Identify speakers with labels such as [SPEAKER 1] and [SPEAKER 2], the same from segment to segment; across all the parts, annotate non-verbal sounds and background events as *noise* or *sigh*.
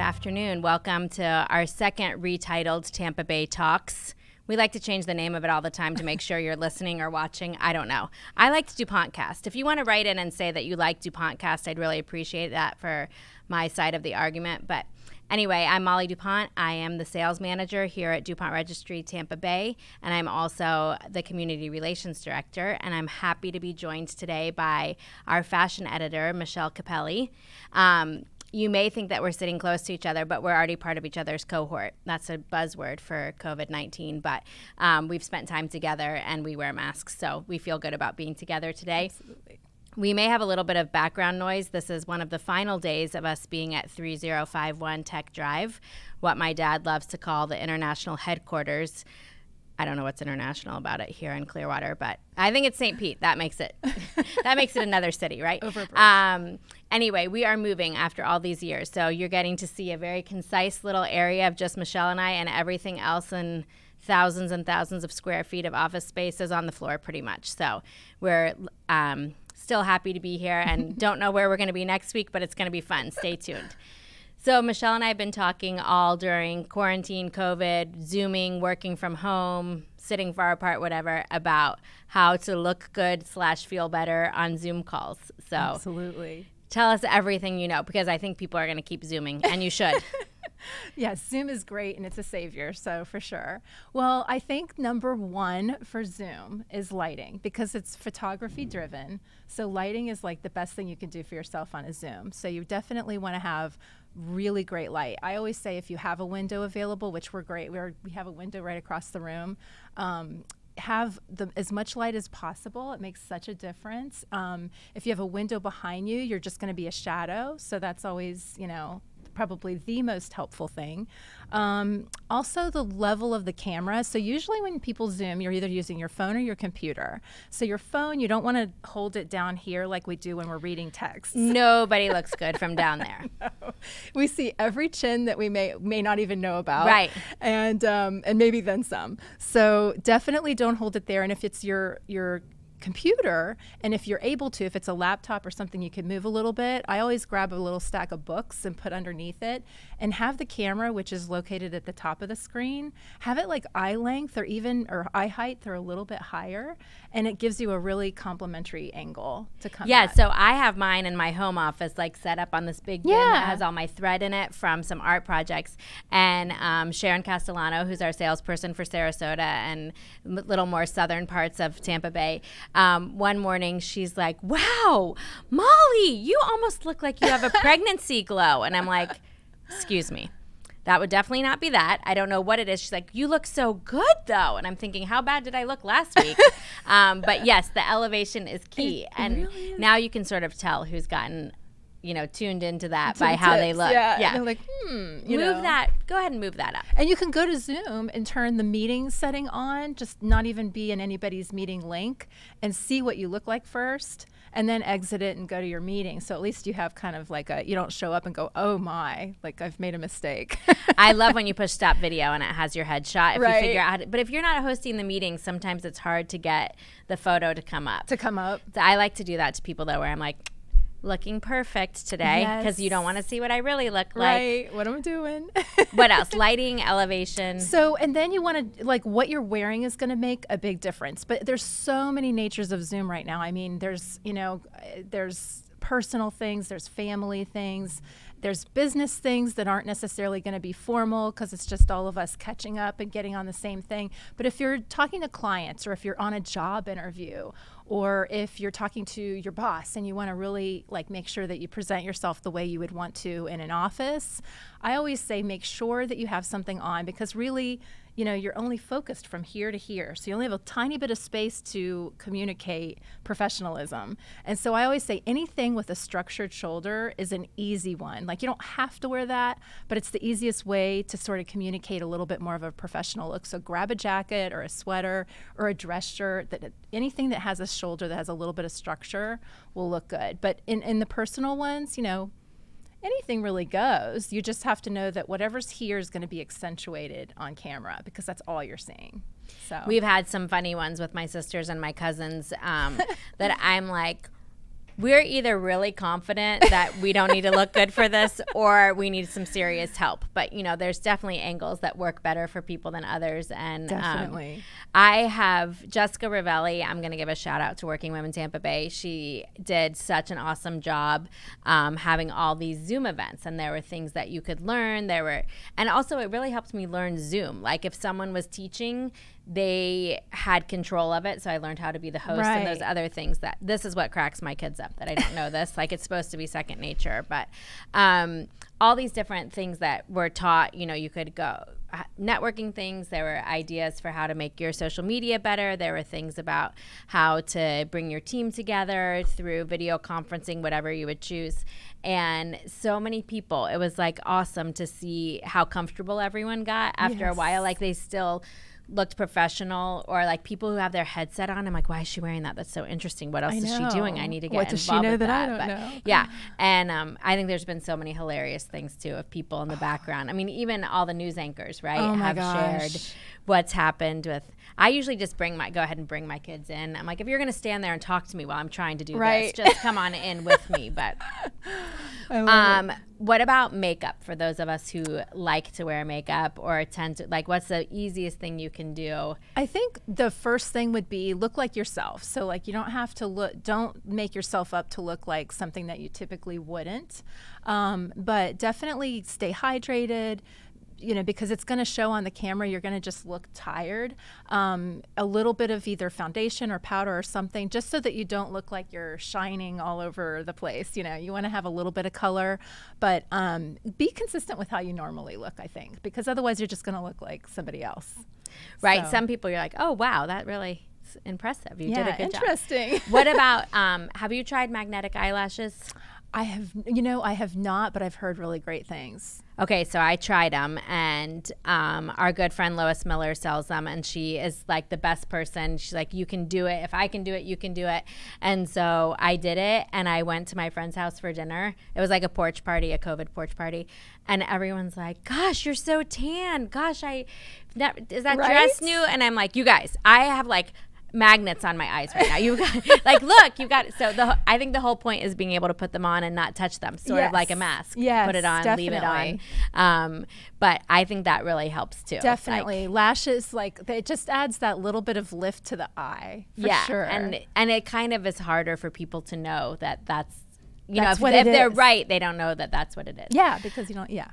[SPEAKER 1] afternoon. Welcome to our second retitled Tampa Bay Talks. We like to change the name of it all the time to make sure you're listening or watching. I don't know. I like to DuPontcast. If you want to write in and say that you like DuPontcast, I'd really appreciate that for my side of the argument. But anyway, I'm Molly DuPont. I am the sales manager here at DuPont Registry Tampa Bay, and I'm also the community relations director. And I'm happy to be joined today by our fashion editor, Michelle Cappelli. Um, you may think that we're sitting close to each other, but we're already part of each other's cohort. That's a buzzword for COVID 19, but um, we've spent time together and we wear masks, so we feel good about being together today.
[SPEAKER 2] Absolutely.
[SPEAKER 1] We may have a little bit of background noise. This is one of the final days of us being at 3051 Tech Drive, what my dad loves to call the international headquarters. I don't know what's international about it here in Clearwater, but I think it's St. Pete. That makes it *laughs* that makes it another city, right?
[SPEAKER 2] Over.
[SPEAKER 1] Um, anyway, we are moving after all these years, so you're getting to see a very concise little area of just Michelle and I, and everything else and thousands and thousands of square feet of office space is on the floor, pretty much. So we're um, still happy to be here, and *laughs* don't know where we're going to be next week, but it's going to be fun. Stay tuned. So Michelle and I have been talking all during quarantine, COVID, zooming, working from home, sitting far apart, whatever, about how to look good slash feel better on Zoom calls. So
[SPEAKER 2] Absolutely.
[SPEAKER 1] tell us everything you know because I think people are going to keep zooming, and you should. *laughs*
[SPEAKER 2] Yes, Zoom is great and it's a savior, so for sure. Well, I think number one for Zoom is lighting because it's photography driven. So, lighting is like the best thing you can do for yourself on a Zoom. So, you definitely want to have really great light. I always say if you have a window available, which we're great, we're, we have a window right across the room. Um, have the, as much light as possible. It makes such a difference. Um, if you have a window behind you, you're just going to be a shadow. So that's always, you know, probably the most helpful thing. Um, also, the level of the camera. So, usually when people Zoom, you're either using your phone or your computer. So, your phone, you don't want to hold it down here like we do when we're reading text. *laughs*
[SPEAKER 1] Nobody looks good from down *laughs* there.
[SPEAKER 2] we see every chin that we may may not even know about,
[SPEAKER 1] Right.
[SPEAKER 2] And um, and maybe then some. So definitely don't hold it there. And if it's your your computer and if you're able to if it's a laptop or something you can move a little bit i always grab a little stack of books and put underneath it and have the camera which is located at the top of the screen have it like eye length or even or eye height or a little bit higher and it gives you a really complimentary angle to come
[SPEAKER 1] Yeah,
[SPEAKER 2] at.
[SPEAKER 1] so I have mine in my home office, like set up on this big bin that has all my thread in it from some art projects. And um, Sharon Castellano, who's our salesperson for Sarasota and little more southern parts of Tampa Bay, um, one morning she's like, "Wow, Molly, you almost look like you have a *laughs* pregnancy glow." And I'm like, "Excuse me." That would definitely not be that. I don't know what it is. She's like, "You look so good, though," and I'm thinking, "How bad did I look last week?" *laughs* um, but yes, the elevation is key, and
[SPEAKER 2] really is.
[SPEAKER 1] now you can sort of tell who's gotten, you know, tuned into that by how they look.
[SPEAKER 2] Yeah,
[SPEAKER 1] yeah.
[SPEAKER 2] They're like, hmm. You
[SPEAKER 1] move
[SPEAKER 2] know.
[SPEAKER 1] that. Go ahead and move that up.
[SPEAKER 2] And you can go to Zoom and turn the meeting setting on, just not even be in anybody's meeting link, and see what you look like first, and then exit it and go to your meeting. So at least you have kind of like a, you don't show up and go, oh my, like I've made a mistake.
[SPEAKER 1] I love when *laughs* you push stop video and it has your headshot. If
[SPEAKER 2] Right.
[SPEAKER 1] you figure out, how to, but if you're not hosting the meeting, sometimes it's hard to get the photo to come up.
[SPEAKER 2] to come up.
[SPEAKER 1] So I like to do that to people though, where I'm like, looking perfect today because you don't want to see what I really look like.
[SPEAKER 2] right. What am I doing? *laughs*
[SPEAKER 1] What else? Lighting, elevation.
[SPEAKER 2] So, and then you want to like what you're wearing is going to make a big difference. But there's so many natures of Zoom right now. I mean, there's, you know, uh, there's personal things, there's family things, there's business things that aren't necessarily going to be formal because it's just all of us catching up and getting on the same thing. But if you're talking to clients or if you're on a job interview or if you're talking to your boss and you want to really like make sure that you present yourself the way you would want to in an office, I always say make sure that you have something on because really, you know, you're only focused from here to here. So you only have a tiny bit of space to communicate professionalism. And so I always say anything with a structured shoulder is an easy one. Like you don't have to wear that, but it's the easiest way to sort of communicate a little bit more of a professional look. So grab a jacket or a sweater or a dress shirt that anything that has a shoulder that has a little bit of structure will look good. But in, in the personal ones, you know, anything really goes. You just have to know that whatever's here is going to be accentuated on camera because that's all you're seeing. So
[SPEAKER 1] We've had some funny ones with my sisters and my cousins um, *laughs* that I'm like, we're either really confident that we don't need to look good for this *laughs* or we need some serious help. But, you know, there's definitely angles that work better for people than others. And um,
[SPEAKER 2] Definitely.
[SPEAKER 1] I have Jessica Ravelli. I'm going to give a shout out to Working Women Tampa Bay. She did such an awesome job um, having all these Zoom events, and there were things that you could learn. There were, and also it really helped me learn Zoom. Like if someone was teaching, they had control of it, so I learned how to be the host and those other things. That this is what cracks my kids up that I don't know *laughs* this. Like it's supposed to be second nature, but um, all these different things that were taught. You know, you could go uh, networking things. There were ideas for how to make your social media better. There were things about how to bring your team together through video conferencing, whatever you would choose. And so many people, it was like awesome to see how comfortable everyone got after a while. Like they still looked professional or like people who have their headset on. I'm like, why is she wearing that? That's so interesting. What else is she doing? I need to get
[SPEAKER 2] What does she know
[SPEAKER 1] with
[SPEAKER 2] that I don't
[SPEAKER 1] But,
[SPEAKER 2] know?
[SPEAKER 1] Yeah. And um, I think there's been so many hilarious things too of people in the background. I mean, even all the news anchors, right,
[SPEAKER 2] Oh my
[SPEAKER 1] have shared what's happened with. I usually just bring my go ahead and bring my kids in. I'm like, if you're going to stand there and talk to me while I'm trying to do
[SPEAKER 2] Right.
[SPEAKER 1] this, just come on in with me. But *laughs*
[SPEAKER 2] it.
[SPEAKER 1] um, what about makeup for those of us who like to wear makeup or tend to like? What's the easiest thing you can do?
[SPEAKER 2] I think the first thing would be look like yourself. So like you don't have to look don't make yourself up to look like something that you typically wouldn't. Um, but definitely stay hydrated. You know, because it's going to show on the camera, you're going to just look tired. Um, a little bit of either foundation or powder or something, just so that you don't look like you're shining all over the place. You know, you want to have a little bit of color, but um, be consistent with how you normally look, I think, because otherwise you're just going to look like somebody else.
[SPEAKER 1] Right.
[SPEAKER 2] So-
[SPEAKER 1] Some people you're like, oh wow, that really is impressive. You did a
[SPEAKER 2] Yeah,
[SPEAKER 1] good job.
[SPEAKER 2] interesting. *laughs*
[SPEAKER 1] what about um, have you tried magnetic eyelashes?
[SPEAKER 2] I have, you know, I have not, but I've heard really great things.
[SPEAKER 1] Okay, so I tried them, and um, our good friend Lois Miller sells them, and she is like the best person. She's like, "You can do it. If I can do it, you can do it." And so I did it, and I went to my friend's house for dinner. It was like a porch party, a COVID porch party, and everyone's like, "Gosh, you're so tan. Gosh, I is that dress new?" And I'm like, "You guys, I have like." Magnets on my eyes right now you got *laughs* like look you got so the i think the whole point is being able to put them on and not touch them sort of like a mask
[SPEAKER 2] Yeah,
[SPEAKER 1] put it on leave it on um, but I think that really helps too. Like,
[SPEAKER 2] Definitely, lashes like it just adds that little bit of lift to the eye. For
[SPEAKER 1] yeah,
[SPEAKER 2] sure.
[SPEAKER 1] and and it kind of is harder for people to know that that's you
[SPEAKER 2] That's
[SPEAKER 1] know if, if they're right, they don't know that that's what it is.
[SPEAKER 2] yeah, because you don't. Yeah,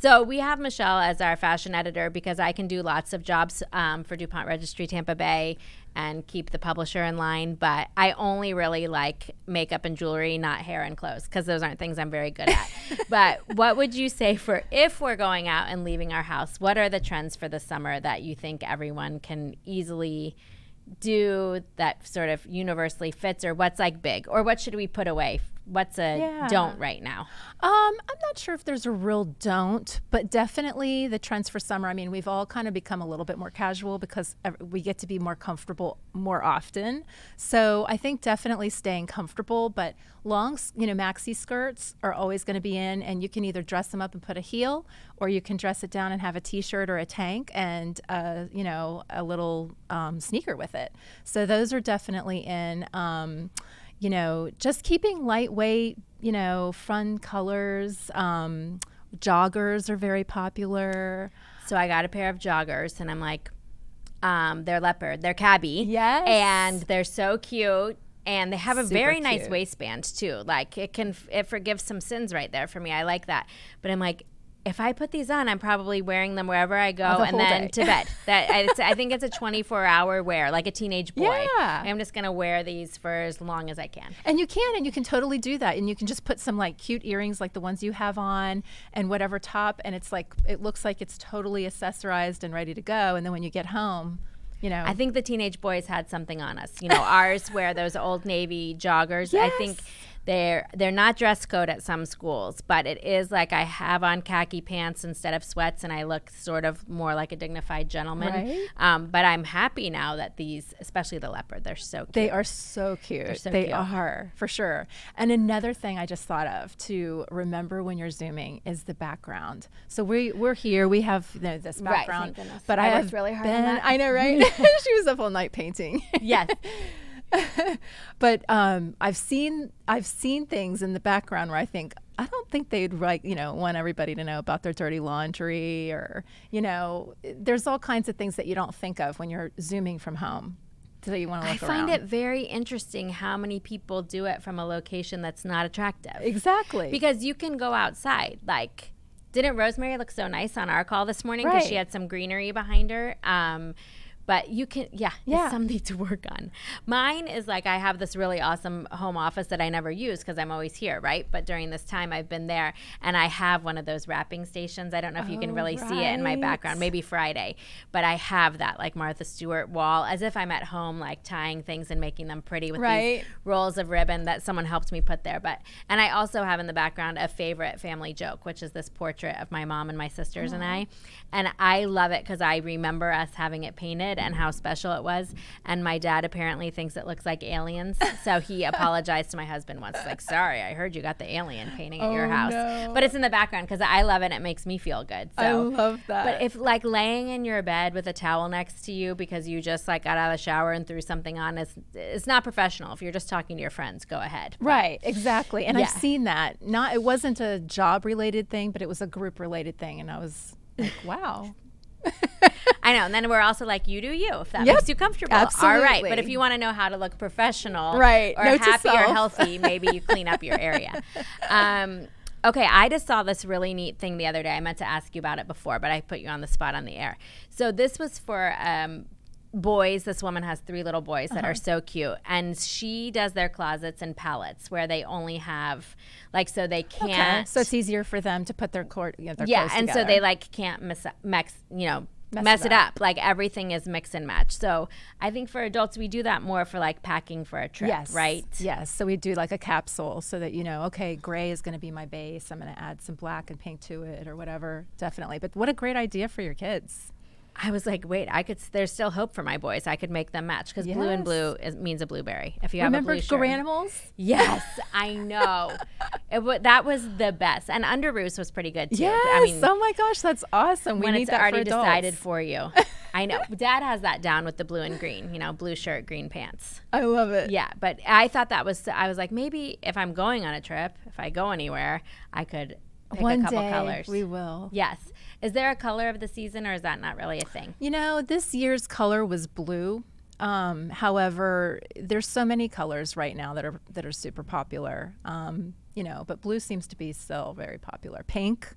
[SPEAKER 1] So we have Michelle as our fashion editor because I can do lots of jobs um, for DuPont Registry Tampa Bay and keep the publisher in line. But I only really like makeup and jewelry, not hair and clothes, because those aren't things I'm very good at. *laughs* but what would you say for if we're going out and leaving our house? What are the trends for the summer that you think everyone can easily do that sort of universally fits, or what's like big, or what should we put away? What's a
[SPEAKER 2] Yeah.
[SPEAKER 1] don't right now?
[SPEAKER 2] Um, I'm not sure if there's a real don't, but definitely the trends for summer. I mean, we've all kind of become a little bit more casual because we get to be more comfortable more often. So I think definitely staying comfortable, but long, you know, maxi skirts are always going to be in, and you can either dress them up and put a heel, or you can dress it down and have a t-shirt or a tank and, uh, you know, a little um, sneaker with it. So those are definitely in. Um, you know, just keeping lightweight, you know, fun colors. Um, joggers are very popular.
[SPEAKER 1] So I got a pair of joggers, and I'm like, um, they're leopard, they're cabby,
[SPEAKER 2] Yes.
[SPEAKER 1] and they're so cute, and they have a
[SPEAKER 2] Super
[SPEAKER 1] very nice waistband too. Like it can, it forgives some sins right there for me. I like that, but I'm like. If I put these on, I'm probably wearing them wherever I go,
[SPEAKER 2] Oh, the
[SPEAKER 1] and then
[SPEAKER 2] day.
[SPEAKER 1] to bed. *laughs* That I, I think it's a 24 hour wear, like a teenage boy.
[SPEAKER 2] Yeah.
[SPEAKER 1] I'm just gonna wear these for as long as I can.
[SPEAKER 2] And you can, and you can totally do that. And you can just put some like cute earrings, like the ones you have on, and whatever top, and it's like it looks like it's totally accessorized and ready to go. And then when you get home, you know,
[SPEAKER 1] I think the teenage boys had something on us. You know, *laughs* ours wear those old navy joggers. I think
[SPEAKER 2] Yes.
[SPEAKER 1] They're they're not dress code at some schools, but it is like I have on khaki pants instead of sweats, and I look sort of more like a dignified gentleman.
[SPEAKER 2] Right.
[SPEAKER 1] Um, but I'm happy now that these, especially the leopard, they're so cute.
[SPEAKER 2] They are so cute.
[SPEAKER 1] so
[SPEAKER 2] they
[SPEAKER 1] cute.
[SPEAKER 2] are for sure. And another thing I just thought of to remember when you're zooming is the background. So we we're here. We have you know, this
[SPEAKER 1] Right,
[SPEAKER 2] background.
[SPEAKER 1] goodness.
[SPEAKER 2] But
[SPEAKER 1] I
[SPEAKER 2] I, have
[SPEAKER 1] really hard on
[SPEAKER 2] been,
[SPEAKER 1] that.
[SPEAKER 2] I know, right? *laughs* *laughs* she was up all night painting.
[SPEAKER 1] yes. *laughs* *laughs*
[SPEAKER 2] but um, I've seen I've seen things in the background where I think I don't think they'd like you know want everybody to know about their dirty laundry or you know there's all kinds of things that you don't think of when you're zooming from home. So you want to
[SPEAKER 1] I find
[SPEAKER 2] around.
[SPEAKER 1] it very interesting how many people do it from a location that's not attractive.
[SPEAKER 2] exactly
[SPEAKER 1] Because you can go outside. Like, didn't Rosemary look so nice on our call this morning because she had some greenery behind her? Um, but you can, yeah,
[SPEAKER 2] Yeah.
[SPEAKER 1] something *laughs* to work on. Mine is like I have this really awesome home office that I never use because I'm always here, right? But during this time, I've been there and I have one of those wrapping stations. I don't know if you can
[SPEAKER 2] Oh,
[SPEAKER 1] really see it in my
[SPEAKER 2] oh,
[SPEAKER 1] background, maybe Friday, but I have that like Martha Stewart wall as if I'm at home, like tying things and making them pretty with
[SPEAKER 2] Right.
[SPEAKER 1] these rolls of ribbon that someone helped me put there. But and I also have in the background a favorite family joke, which is this portrait of my mom and my sisters and oh. I, and I love it because I remember us having it painted and how special it was. And my dad apparently thinks it looks like aliens, *laughs* so he apologized to my husband once, like, "Sorry, I heard you got the alien painting at your
[SPEAKER 2] Oh,
[SPEAKER 1] house,"
[SPEAKER 2] no.
[SPEAKER 1] but it's in the background because I love it. and It makes me feel good. So.
[SPEAKER 2] I love that.
[SPEAKER 1] But if like laying in your bed with a towel next to you because you just like got out of the shower and threw something on, it's it's not professional. If you're just talking to your friends, go ahead.
[SPEAKER 2] Right, exactly. And
[SPEAKER 1] Yeah.
[SPEAKER 2] I've seen that. Not it wasn't a job related thing, but it was a group related thing and I was like, wow. *laughs*
[SPEAKER 1] I know. And then we're also like, you do you if that
[SPEAKER 2] Yep,
[SPEAKER 1] makes you comfortable. Absolutely. All right. But if you want to know how to look professional,
[SPEAKER 2] Right,
[SPEAKER 1] or
[SPEAKER 2] note
[SPEAKER 1] happy or healthy, maybe you clean up your area. *laughs* Um, okay, I just saw this really neat thing the other day. I meant to ask you about it before, but I put you on the spot on the air. So this was for. Um, boys this woman has three little boys that are uh-huh. so cute and she does their closets in pallets where they only have like so they can't
[SPEAKER 2] So it's easier for them to put their court you know, their
[SPEAKER 1] yeah, and so they like can't mix, mix you know,
[SPEAKER 2] Mess
[SPEAKER 1] mess,
[SPEAKER 2] it
[SPEAKER 1] it up. Like everything is mix and match. So I think for adults, we do that more for like packing for a trip,
[SPEAKER 2] Yes.
[SPEAKER 1] right?
[SPEAKER 2] Yes. So we do like a capsule so that you know, okay, gray is going to be my base. I'm going to add some black and pink to it or whatever. Definitely. But what a great idea for your kids.
[SPEAKER 1] I was like, wait, I could. There's still hope for my boys. I could make them match because blue and blue is, means a blueberry. If you
[SPEAKER 2] Remember
[SPEAKER 1] have a blue shirt.
[SPEAKER 2] Garanimals?
[SPEAKER 1] Yes, I know. *laughs* it that was the best, and Underoos was pretty good too.
[SPEAKER 2] Yes.
[SPEAKER 1] I mean,
[SPEAKER 2] oh my gosh, that's awesome. We
[SPEAKER 1] when
[SPEAKER 2] need
[SPEAKER 1] it's
[SPEAKER 2] that
[SPEAKER 1] already
[SPEAKER 2] for
[SPEAKER 1] decided for you. *laughs* I know. Dad has that down with the blue and green. You know, blue shirt, green pants.
[SPEAKER 2] I love it.
[SPEAKER 1] Yeah, but I thought that was. I was like, maybe if I'm going on a trip, if I go anywhere, I could pick
[SPEAKER 2] One
[SPEAKER 1] a couple
[SPEAKER 2] day
[SPEAKER 1] colors.
[SPEAKER 2] we will.
[SPEAKER 1] yes. Is there a color of the season, or is that not really a thing?
[SPEAKER 2] You know, this year's color was blue. Um, however, there's so many colors right now that are that are super popular. Um, you know, but blue seems to be still very popular. Pink.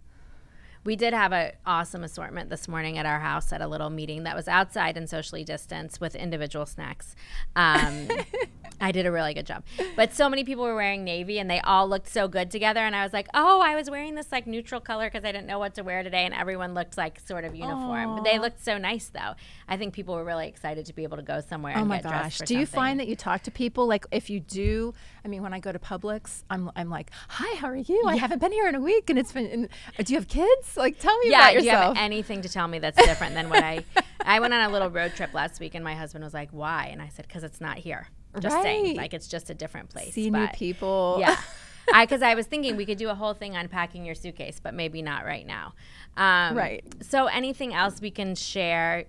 [SPEAKER 1] We did have an awesome assortment this morning at our house at a little meeting that was outside and socially distanced with individual snacks. Um, *laughs* I did a really good job. But so many people were wearing navy and they all looked so good together. And I was like, oh, I was wearing this like neutral color because I didn't know what to wear today. And everyone looked like sort of uniform. But they looked so nice though. I think people were really excited to be able to go somewhere
[SPEAKER 2] Oh
[SPEAKER 1] and
[SPEAKER 2] my
[SPEAKER 1] get dressed
[SPEAKER 2] gosh! Do you find that you talk to people like if you do? I mean, when I go to Publix, I'm I'm like, "Hi, how are you? I haven't been here in a week, and it's been. And, uh, do you have kids? Like, tell me
[SPEAKER 1] yeah,
[SPEAKER 2] about
[SPEAKER 1] do you have anything to tell me that's different than what I? I went on a little road trip last week, and my husband was like, "Why?" And I said, "Because it's not here. Just saying, like it's just a different place."
[SPEAKER 2] See new people.
[SPEAKER 1] Yeah, *laughs* I because I was thinking we could do a whole thing on packing your suitcase, but maybe not right now. Um,
[SPEAKER 2] Right.
[SPEAKER 1] So, anything else we can share?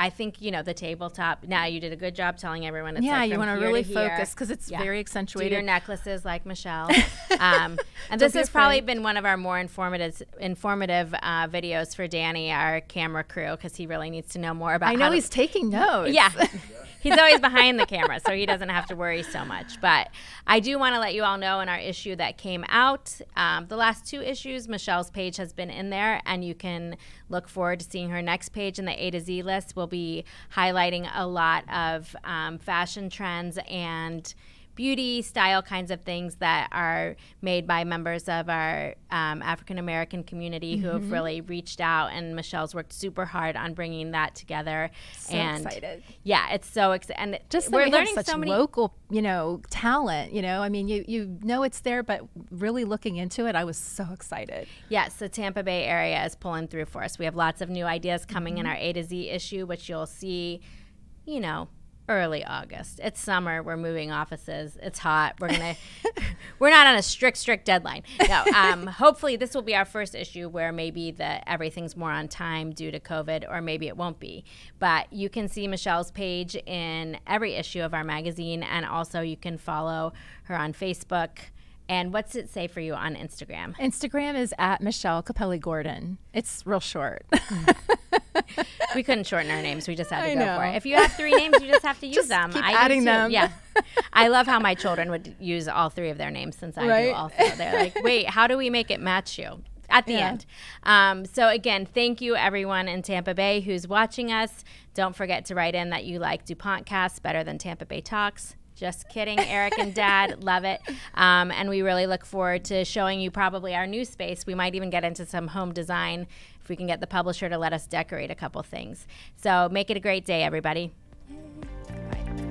[SPEAKER 1] I think you know the tabletop. Now you did a good job telling everyone. It's
[SPEAKER 2] yeah,
[SPEAKER 1] like
[SPEAKER 2] you want to really focus because it's
[SPEAKER 1] Yeah.
[SPEAKER 2] very
[SPEAKER 1] Do your necklaces like Michelle. *laughs* Um, and this has probably been one of our more informative informative uh, videos for Danny, our camera crew, because he really needs to know more about.
[SPEAKER 2] I know he's taking notes.
[SPEAKER 1] yeah. *laughs* *laughs* He's always behind the camera, so he doesn't have to worry so much. But I do want to let you all know in our issue that came out, um, the last two issues, Michelle's page has been in there, and you can look forward to seeing her next page in the A to Z list. We'll be highlighting a lot of um, fashion trends and beauty style kinds of things that are made by members of our um, African American community who
[SPEAKER 2] Mm-hmm.
[SPEAKER 1] have really reached out. And Michelle's worked super hard on bringing that together.
[SPEAKER 2] So
[SPEAKER 1] and
[SPEAKER 2] excited.
[SPEAKER 1] yeah, it's so exciting. And
[SPEAKER 2] Just
[SPEAKER 1] we're
[SPEAKER 2] we
[SPEAKER 1] learning
[SPEAKER 2] such
[SPEAKER 1] so many.
[SPEAKER 2] local, you know, talent. You know, I mean, you you know it's there, but really looking into it, I was so excited.
[SPEAKER 1] Yes, the Tampa Bay area is pulling through for us. We have lots of new ideas coming
[SPEAKER 2] Mm-hmm.
[SPEAKER 1] in our A to Z issue, which you'll see, you know, early August. It's summer. We're moving offices. It's hot. We're gonna. *laughs* we're not on a strict, strict deadline. No. Um, *laughs* hopefully, this will be our first issue where maybe the everything's more on time due to COVID, or maybe it won't be. But you can see Michelle's page in every issue of our magazine, and also you can follow her on Facebook. And what's it say for you on Instagram?
[SPEAKER 2] Instagram is at Michelle Cappelli Gordon. It's real short. *laughs* *laughs*
[SPEAKER 1] we couldn't shorten our names. We just had to I go know. for it. If you have three names, you just have to *laughs* use
[SPEAKER 2] just
[SPEAKER 1] them.
[SPEAKER 2] Keep I adding them.
[SPEAKER 1] Yeah. *laughs* I love how my children would use all three of their names since I right? do also. They're like, wait, how do we make it match you? At the yeah. end. Um, so, again, thank you everyone in Tampa Bay who's watching us. Don't forget to write in that you like DuPont Cast better than Tampa Bay Talks. Just kidding, Eric and Dad, love it. Um, and we really look forward to showing you probably our new space. We might even get into some home design we can get the publisher to let us decorate a couple things. So make it a great day, everybody. Bye.